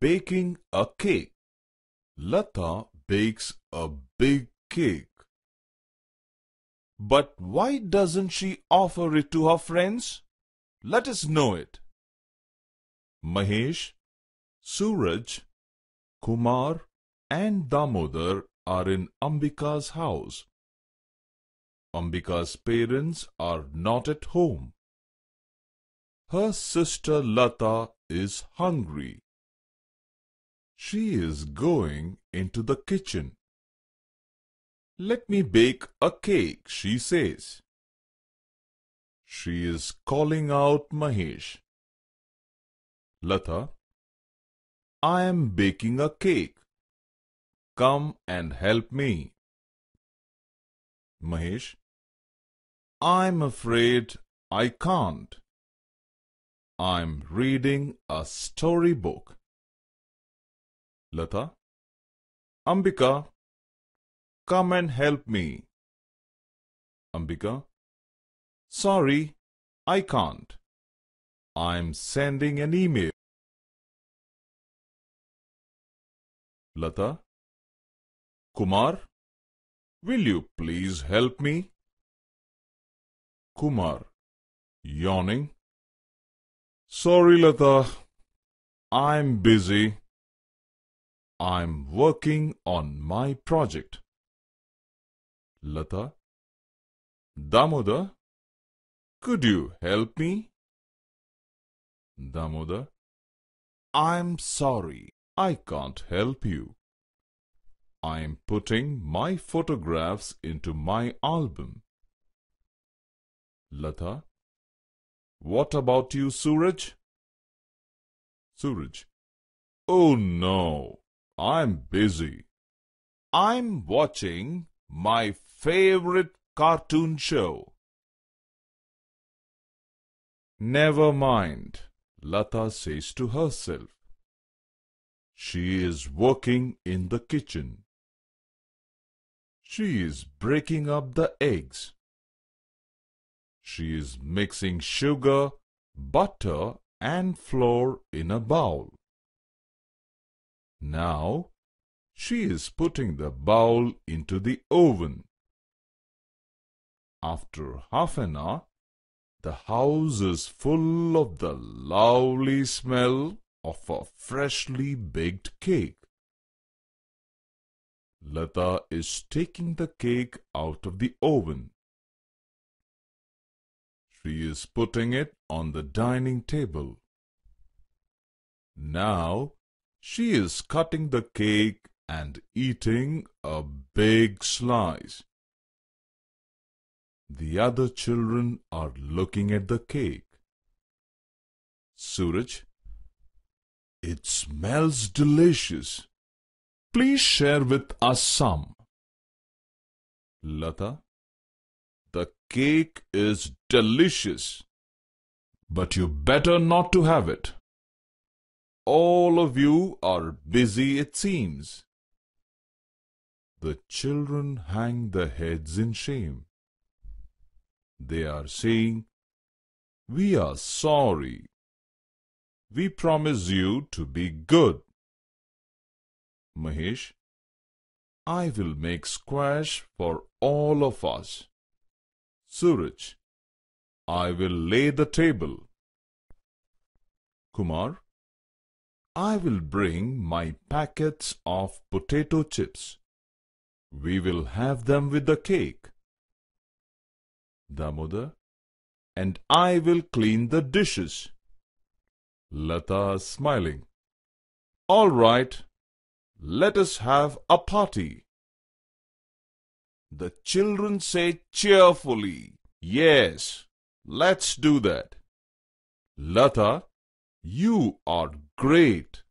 baking a cake. Lata bakes a big cake. But why doesn't she offer it to her friends? Let us know it. Mahesh, Suraj, Kumar and Damodar are in Ambika's house. Ambika's parents are not at home. Her sister Lata is hungry. She is going into the kitchen. Let me bake a cake, she says. She is calling out Mahesh. Lata, I am baking a cake. Come and help me. Mahesh, I'm afraid I can't. I'm reading a storybook. Lata, Ambika, come and help me. Ambika, sorry, I can't. I'm sending an email. Lata, Kumar, will you please help me? Kumar, yawning. Sorry, Lata. I'm busy. I'm working on my project. Lata, Damodar, could you help me? Damodar, I'm sorry, I can't help you. I'm putting my photographs into my album. Lata, what about you, Suraj? Suraj, oh no, I'm busy. I'm watching my favorite cartoon show. Never mind, Lata says to herself. She is working in the kitchen. She is breaking up the eggs. She is mixing sugar, butter and flour in a bowl. Now, she is putting the bowl into the oven. After half an hour, the house is full of the lovely smell of a freshly baked cake. Lata is taking the cake out of the oven. She is putting it on the dining table. Now she is cutting the cake and eating a big slice. The other children are looking at the cake. Suraj, it smells delicious. Please share with us some. Lata, the cake is delicious, but you better not to have it. All of you are busy, it seems. The children hang their heads in shame. They are saying, We are sorry. We promise you to be good. Mahesh, I will make squash for all of us. Suraj, I will lay the table. Kumar, I will bring my packets of potato chips. We will have them with the cake. Damodar, and I will clean the dishes. Lata smiling. All right, let us have a party. The children say cheerfully, Yes, let's do that. Lata, you are great.